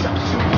チャンピオ。